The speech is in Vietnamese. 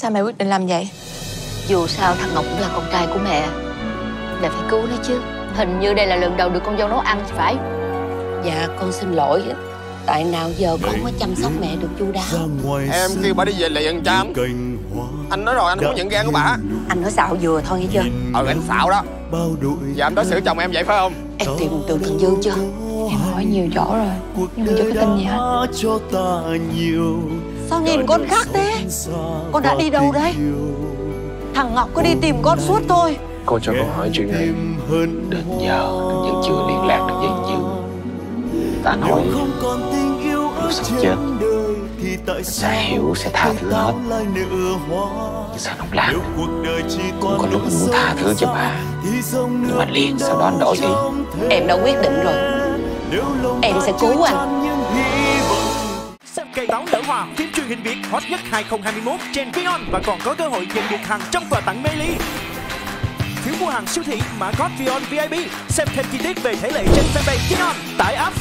Sao mẹ quyết định làm vậy? Dù sao thằng Ngọc cũng là con trai của mẹ. Mẹ phải cứu nó chứ. Hình như đây là lần đầu được con dâu nấu ăn thì phải. Dạ con xin lỗi. Tại nào giờ con không có chăm sóc mẹ được chu đáo? Em kêu bà đi về liền cho anh Anh nói rồi anh không có nhận gan của bà. Anh nói xạo vừa thôi nghe chưa? Ừ anh xạo đó. Giờ anh đối xử chồng em vậy phải không? Em tìm được thằng Dương chưa? Em hỏi nhiều chỗ rồi. Nhưng mà chưa có tin gì hết. cho ta nhiều Sao nhìn con khác thế? Con đã đi đâu đấy? Thằng Ngọc cứ đi tìm con suốt thôi. Cô cho con hỏi chuyện này. Đến giờ anh vẫn chưa liên lạc được với anh Dương Ta nói không còn tình yêu ở Lúc sắp trên chết. đời thì tại Anh sao sẽ hiểu sẽ tha thứ hết. Nhưng sao anh không làm? Nếu cuộc đời chỉ Cũng có lúc anh muốn tha thứ cho bà Nhưng mà liền sau đó anh đổi ý Em đã quyết định rồi. Em sẽ cứu anh cây táo nở hoa, phim truyền hình Việt hot nhất 2021 trên Vion và còn có cơ hội nhận được hàng trăm quà tặng mê ly. Phiếu mua hàng siêu thị mã code Vion VIP. Xem thêm chi tiết về thể lệ trên fanpage Vion. Tải app